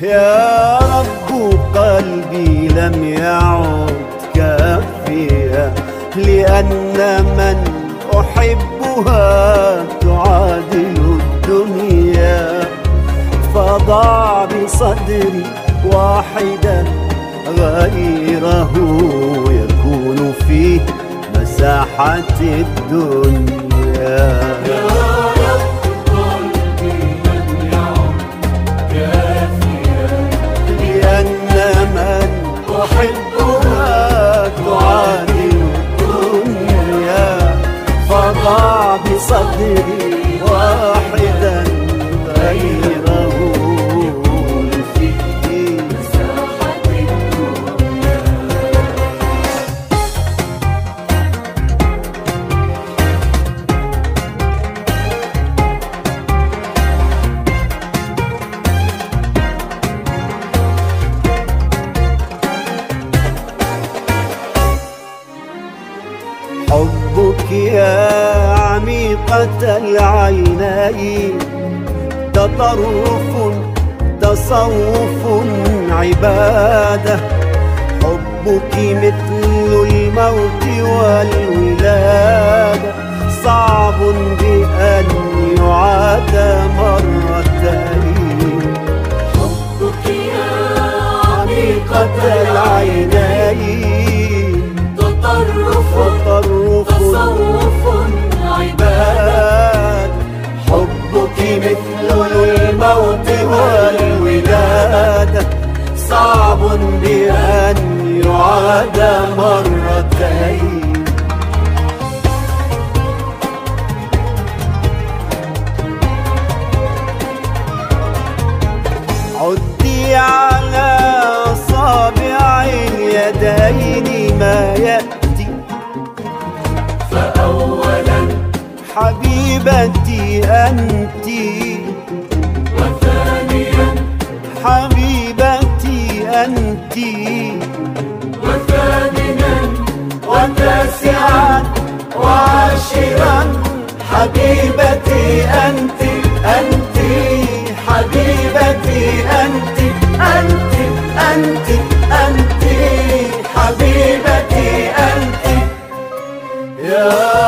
يا رب قلبي لم يعد كافيا لأن من أحبها تعادل الدنيا. فضع بصدري واحدا غيره يكون فيه مساحة الدنيا. بصدري عميقة العينين تطرف تصوف عبادة. حبك مثل الموت والولادة صعب بأن يعاد مرتين. حبك يا عميقة العينين. تطرف تصوف العباد حبك مثل الموت والولادة صعب بأن يعاد حبيبتي أنتِ. وثانيا حبيبتي أنت. وثامنا وتاسعا وعاشرا حبيبتي أنت أنت. حبيبتي أنت أنت أنت أنت. حبيبتي أنت. يا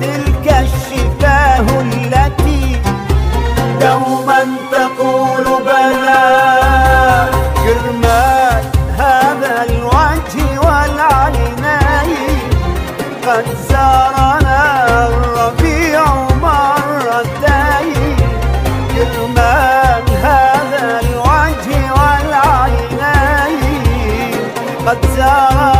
تلك الشفاه التي دوما تقول بلى. كرمال هذا الوجه والعينين قد زارنا الربيع مرتين. كرمال هذا الوجه والعينين قد زارنا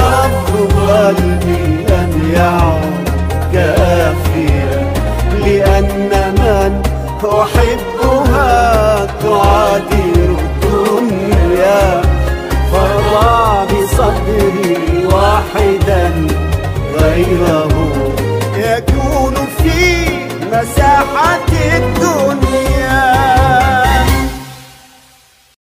يعد كافيا لأن من أحبها تعادي.